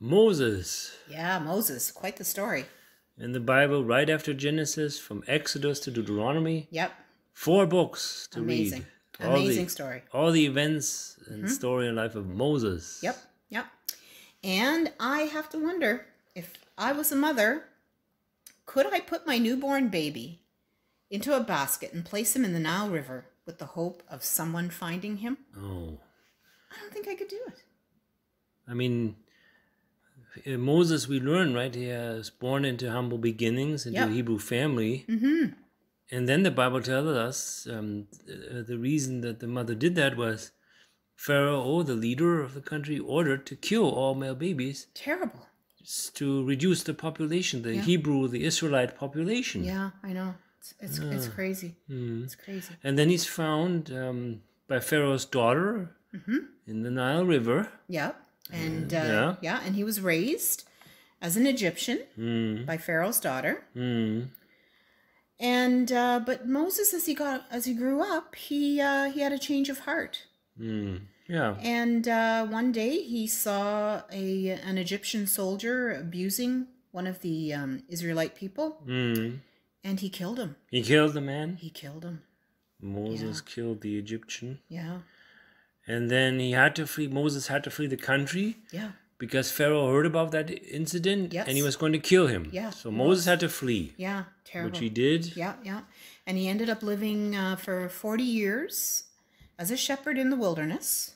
Moses. Yeah, Moses, quite the story. In the Bible, right after Genesis, from Exodus to Deuteronomy, Yep, four books to amazing, read. All the- amazing story. All the events and mm-hmm. story and life of Moses. Yep, yep. And I have to wonder if I was a mother, could I put my newborn baby into a basket and place him in the Nile River with the hope of someone finding him? Oh. I don't think I could do it. I mean, Moses, we learn, right? He was born into humble beginnings, into Yep. a Hebrew family. Mm-hmm. And then the Bible tells us um, uh, the reason that the mother did that was Pharaoh, the leader of the country, ordered to kill all male babies Terrible. to reduce the population, the Yeah. Hebrew, the Israelite population. Yeah, I know. It's it's, it's Ah. crazy. Mm. It's crazy. And then he's found um, by Pharaoh's daughter Mm-hmm. in the Nile River. Yeah. And uh, yeah. yeah. and he was raised as an Egyptian Mm. by Pharaoh's daughter. Mm. And uh, but Moses, as he got as he grew up, he uh, he had a change of heart. Mm. Yeah. And uh, one day he saw a an Egyptian soldier abusing one of the um, Israelite people, Mm. and he killed him. He killed the man. He killed him. Moses killed the Egyptian. Yeah, And then he had to flee, Moses had to flee the country yeah, because Pharaoh heard about that incident and he was going to kill him. Yeah, So Moses had to flee, yeah. Terrible. which he did. Yeah, yeah. And he ended up living uh, for forty years as a shepherd in the wilderness.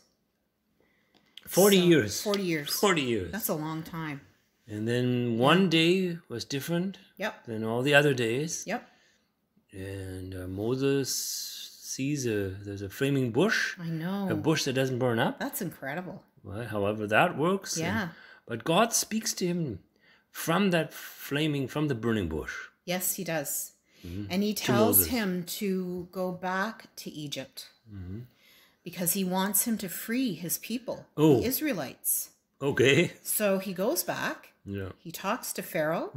40 So- years. Forty years. 40 years. That's a long time. and then one day was different Yep. than all the other days. Yep. And uh, Moses sees a there's a flaming bush, I know. a bush that doesn't burn up. That's incredible. Well, however that works. and- Yeah. but God speaks to him from that flaming, from the burning bush. Yes, he does. And he tells Mm-hmm. Him to go back to Egypt Mm-hmm. because he wants him to free his people, Oh. the Israelites. Okay. So he goes back, Yeah. he talks to Pharaoh,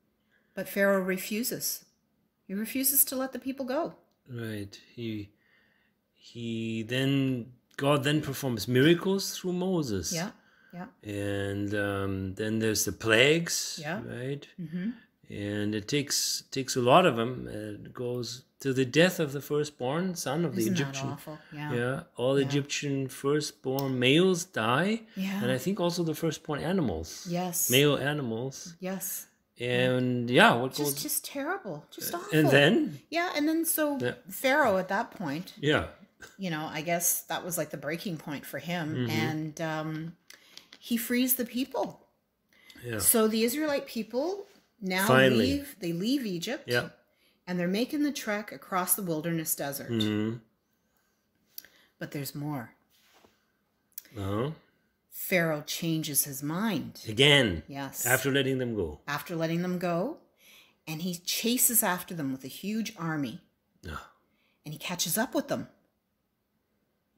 but Pharaoh refuses. He refuses to let the people go. Right. He he then God then performs miracles through Moses. Yeah, yeah. And um, then there's the plagues. Yeah. Right. hmm And it takes takes a lot of them. It goes to the death of the firstborn son of the Isn't that Egyptian. Yeah. Yeah, all Yeah. Egyptian firstborn males die, Yeah. and I think also the firstborn animals, Yes. male animals, Yes. And yeah, what Just just terrible. Just awful. And then, Yeah, and then so Yeah. Pharaoh at that point, yeah, you know, I guess that was like the breaking point for him, Mm-hmm. and um, he frees the people. yeah, So the Israelite people now Finally. leave. They leave Egypt. yeah. And they're making the trek across the wilderness desert. hmm But there's more. Uh-huh. Pharaoh changes his mind. Again, Yes. after letting them go. after letting them go, and he chases after them with a huge army, Ah, and he catches up with them.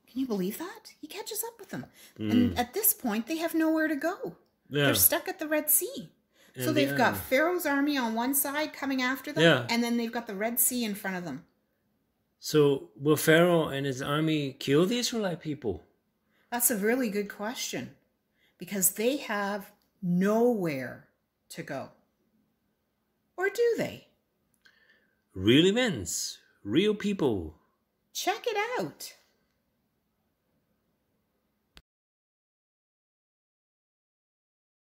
Can you believe that? He catches up with them. Hmm. And at this point, they have nowhere to go. Yeah, They're stuck at the Red Sea. so they've the got army. Pharaoh's army on one side coming after them, Yeah. and then they've got the Red Sea in front of them. So will Pharaoh and his army kill the Israelite people? That's a really good question because they have nowhere to go. Or do they? Real events, real people. Check it out.